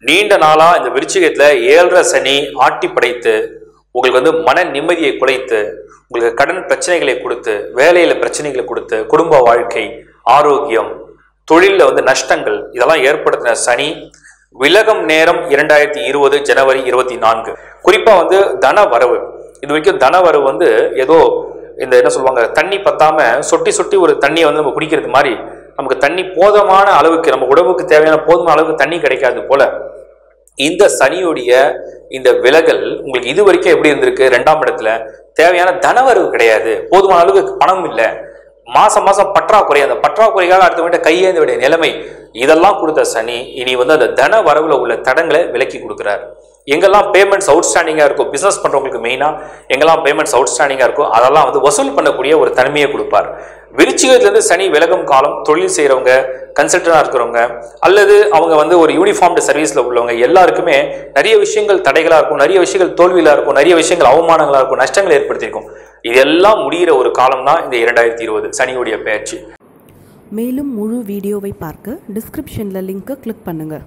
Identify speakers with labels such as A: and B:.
A: நீண்ட நாளா இந்த விருச்சிகத்துல ஏழரை சனி ஆட்டி படைத்து உங்களுக்கு வந்து மன நிம்மதியை குலைத்து உங்களுக்கு கடன் பிரச்சனைகளை கொடுத்து வேலையில பிரச்சனைகளை கொடுத்து குடும்ப வாழ்க்கை ஆரோக்கியம் தொழிலில் வந்து நஷ்டங்கள் இதெல்லாம் ஏற்படுத்தின சனி விலகம் நேரம் இரண்டாயிரத்தி இருபது ஜனவரி இருபத்தி நான்கு. குறிப்பா வந்து தன வரவு. இது வரைக்கும் தன வரவு வந்து ஏதோ இந்த என்ன சொல்லுவாங்க தண்ணி பத்தாம சொட்டி சொட்டி ஒரு தண்ணியை வந்து நம்ம குடிக்கிறது மாதிரி நமக்கு தண்ணி போதுமான அளவுக்கு நம்ம உடம்புக்கு தேவையான போதுமான அளவுக்கு தண்ணி கிடைக்காது போல இந்த சனியுடைய இந்த விலகல் உங்களுக்கு இது வரைக்கும் எப்படி இருந்திருக்கு? ரெண்டாம் இடத்துல தேவையான தனவரவு கிடையாது. போதுமான அளவுக்கு பணம் இல்லை. மாசம் மாசம் பற்றாக்குறை அந்த பற்றாக்குறையால் அடுத்தவங்கிட்ட கையேந்த வேண்டிய நிலைமை. இதெல்லாம் கொடுத்த சனி இனி வந்து அந்த தன வரவுல உள்ள தடங்களை விலக்கி கொடுக்குறாரு. எங்கெல்லாம் பேமெண்ட்ஸ் அவுட்ஸ்டாண்டிங்காக இருக்கும் பிஸ்னஸ் பண்ணுறவங்களுக்கு மெயினாக எங்கெல்லாம் பேமெண்ட்ஸ் அவுட்ஸ்டாண்டிங்காக இருக்கும் அதெல்லாம் வந்து வசூல் பண்ணக்கூடிய ஒரு தன்மையை கொடுப்பார். விருச்சிகத்திலேருந்து சனி விலகும் காலம் தொழில் செய்கிறவங்க கன்சல்டனாக இருக்கிறவங்க அல்லது அவங்க வந்து ஒரு யூனிஃபார்ம்டு சர்வீஸில் உள்ளவங்க எல்லாருக்குமே நிறைய விஷயங்கள் தடைகளாக இருக்கும் நிறைய விஷயங்கள் தோல்வியிலாக இருக்கும் நிறைய விஷயங்கள் அவமானங்களாக இருக்கும் நஷ்டங்கள் ஏற்படுத்தியிருக்கும். இதெல்லாம் முடிகிற ஒரு காலம் தான் இந்த இரண்டாயிரத்தி இருபது சனியுடைய பயிற்சி
B: மேலும் முழு வீடியோவை பார்க்க டிஸ்கிரிப்ஷனில் லிங்க்கை கிளிக் பண்ணுங்கள்